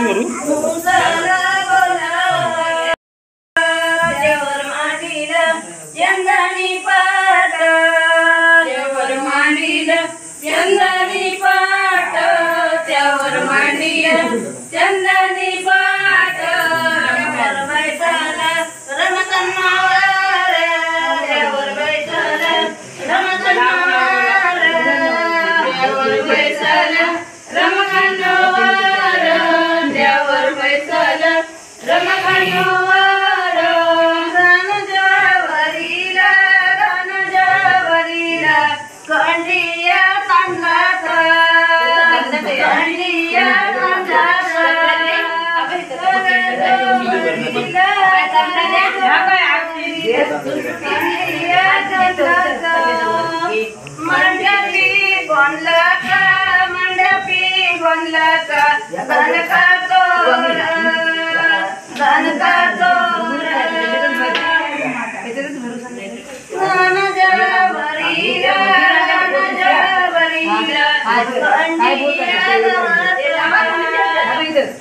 ಹೇಳಿ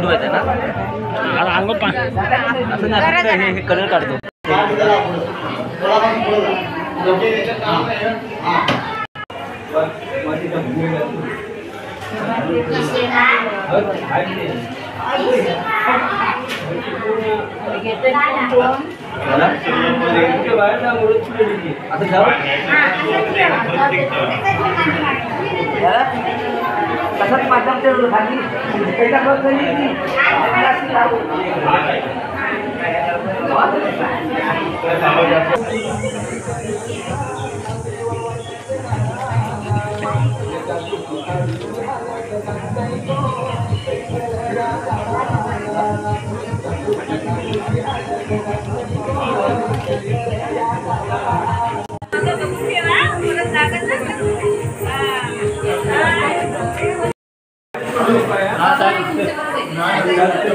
ना? अंग पा असं नाही फक्त हे हे कलर काढतो. आता जाऊ तसंच माध्यम ते खाली पहिला நான் கருத்து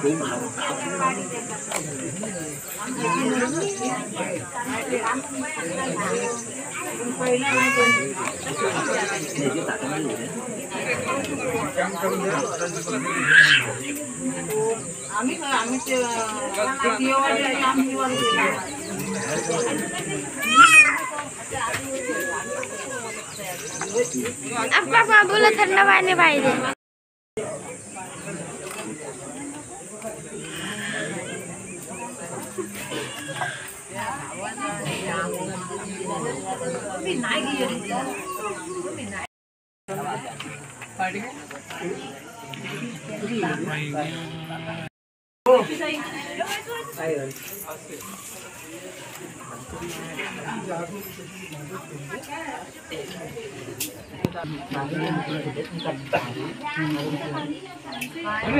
बस झाली ती. आप्पा बाबूला थंड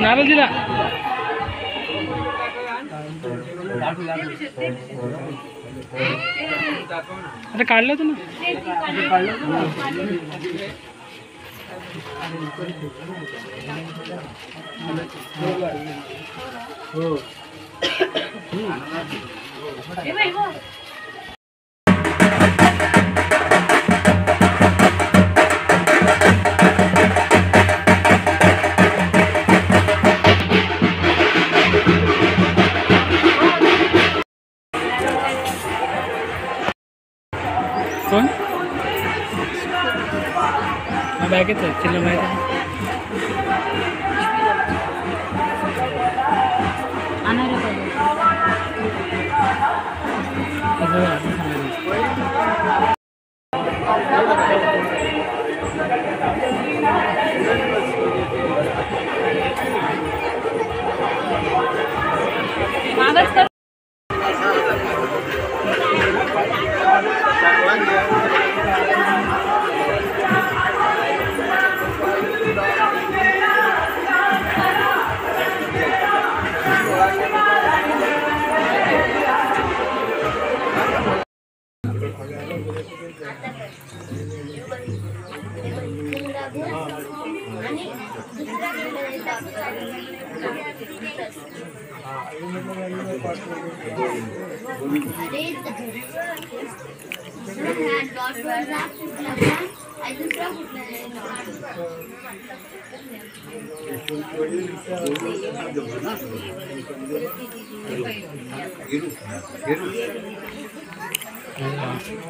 नारळ दिला आता काढलं होतं ना कोण हा बॅगेत आहे तिला तो चलो हो, आपण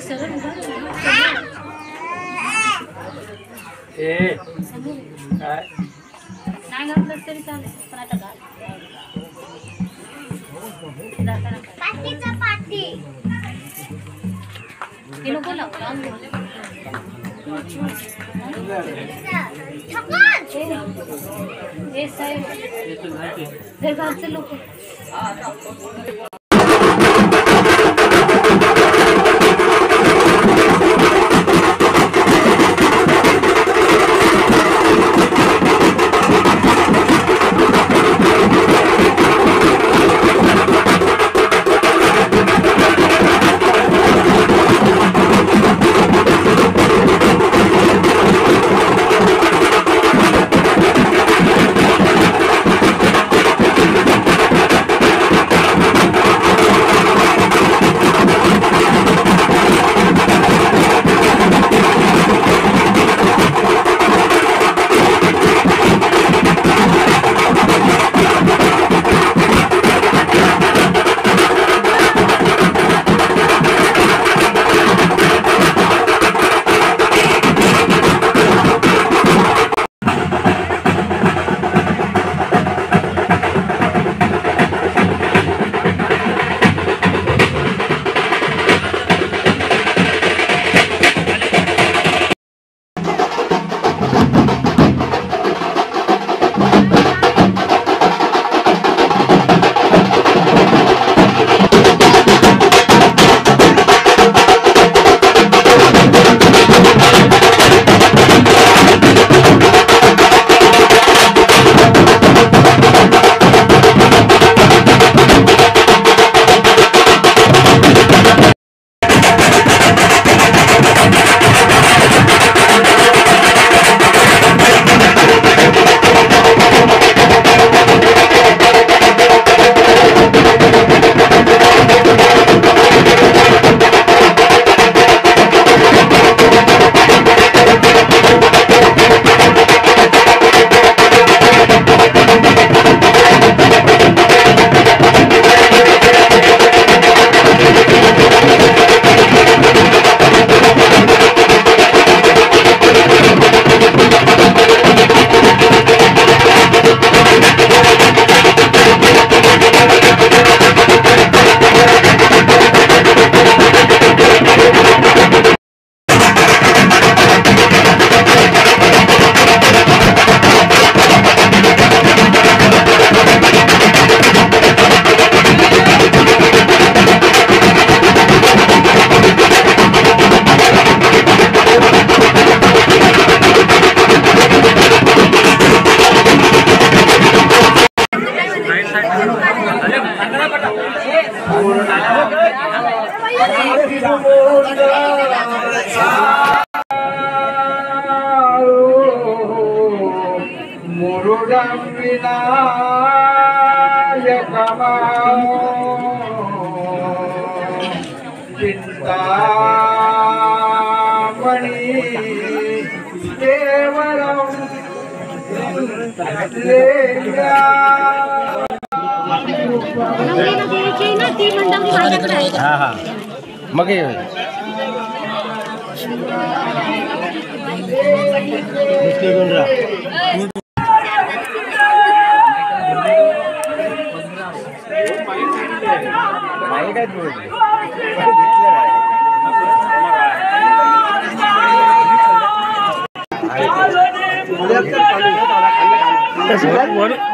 सरळ उभा राहा. काय नाही घातलं तरी चालेल पण आता घाल जाताना घाल. हे नको लावू, लावून दे. साहेब हे घालचे लोक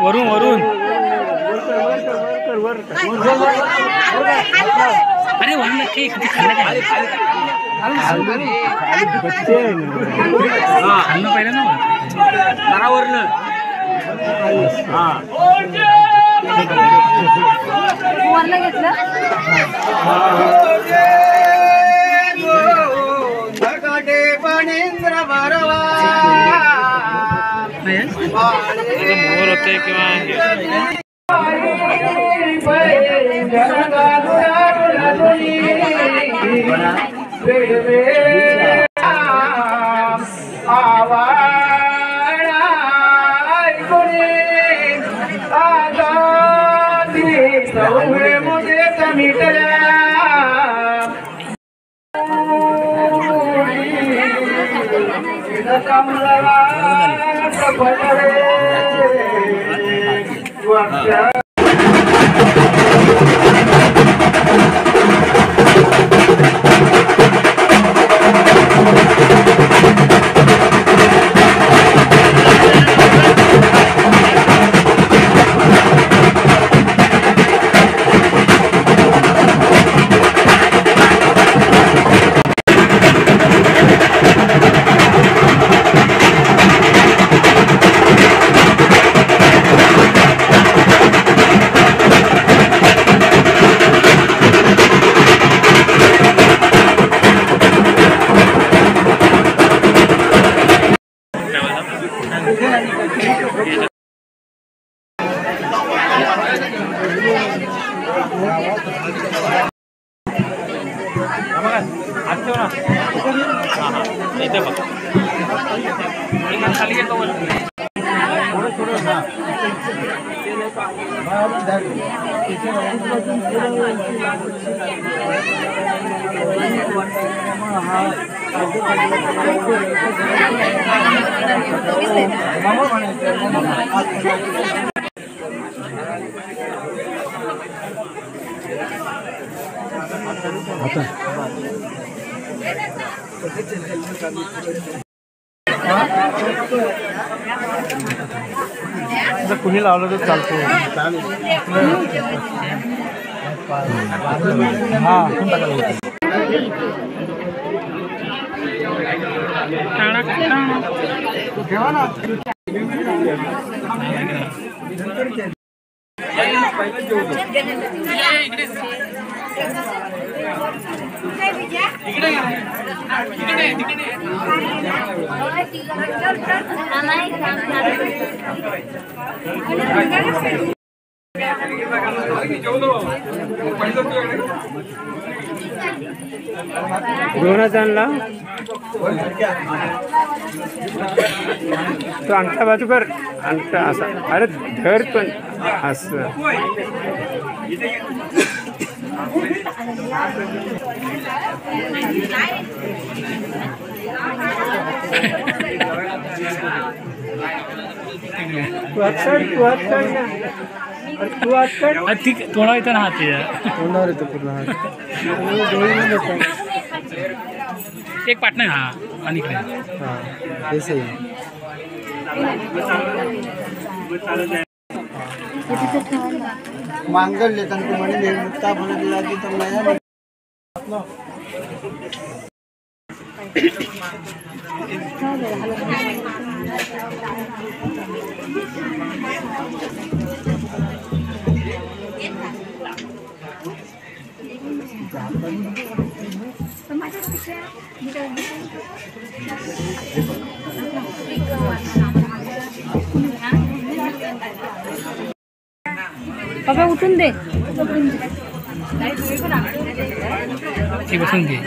வரும் வரும் அரே ஒன்னு கேக்கு అన్న పైన నరవర్లు వర్లగట్ల पाहिलं ना वरनं घेतलं मोर कुणी लावलं तर चालतो हा আমার दोनच तो अंगठा बाजू कर अंगठा अरे धर पण असं. तू हात काढ तू ठीक थोडा इथं ना हात होणार येतो पूर्ण हात. एक पार्टनर हा आणि इकडे हा तेच आहे मांगल्य तंतु म्हणे निर्मुक्ता फलदिला की तमया बाबा उठून दे ती बसून घे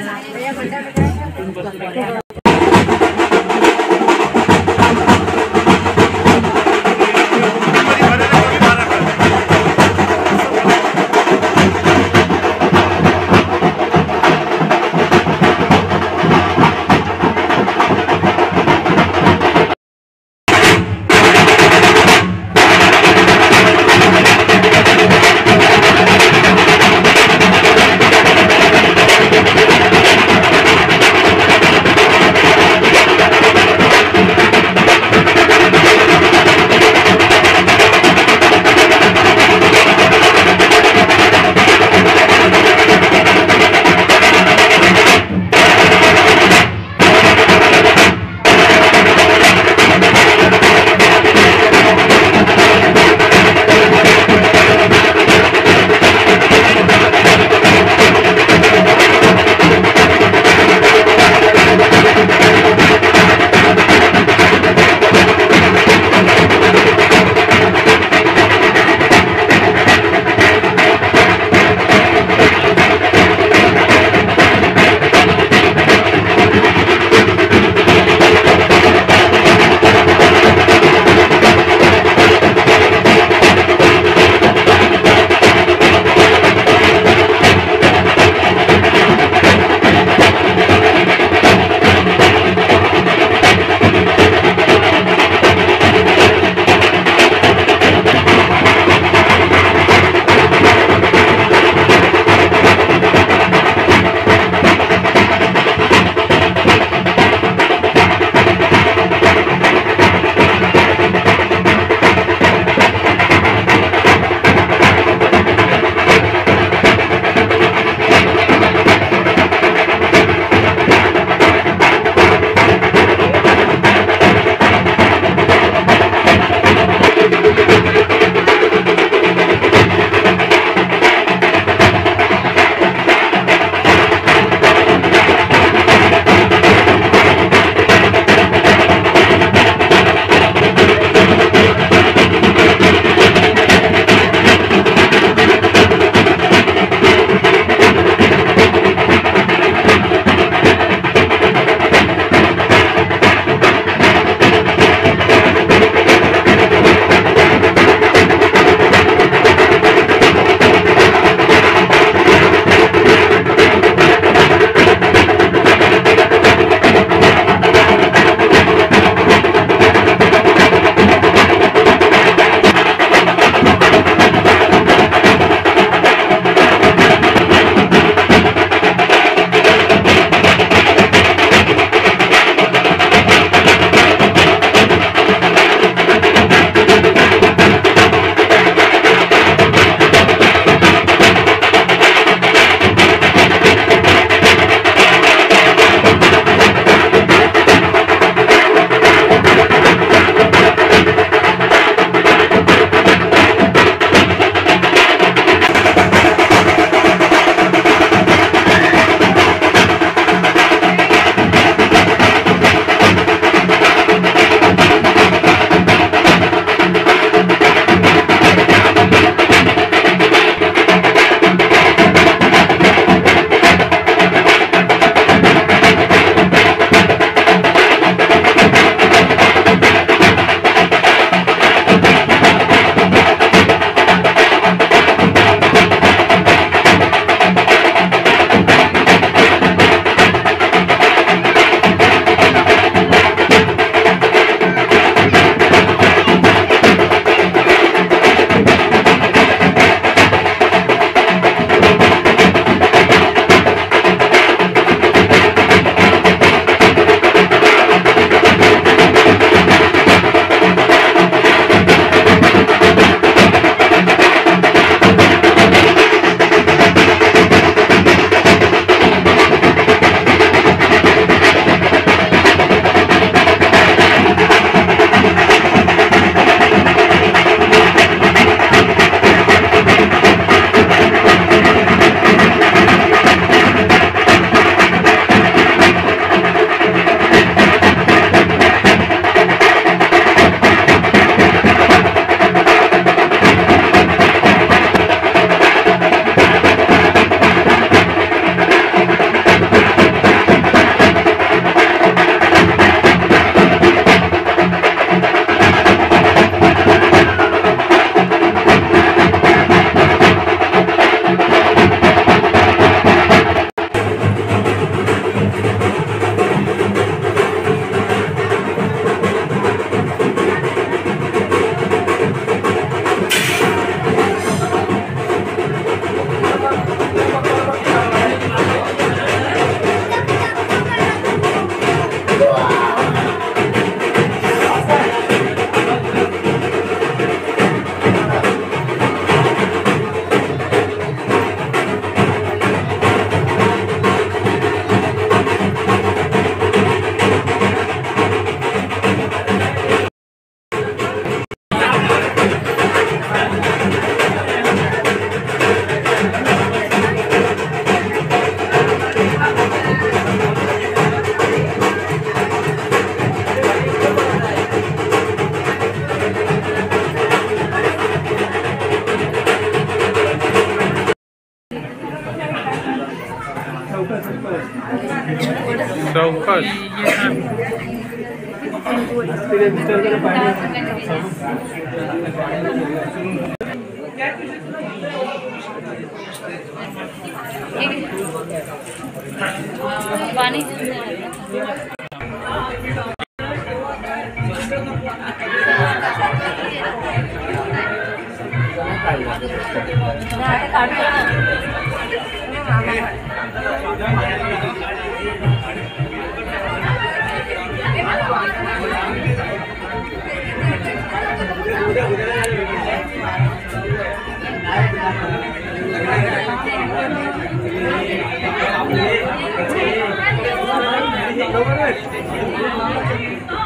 頑張れ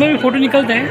उसमें भी फ़ोटो निकलते हैं।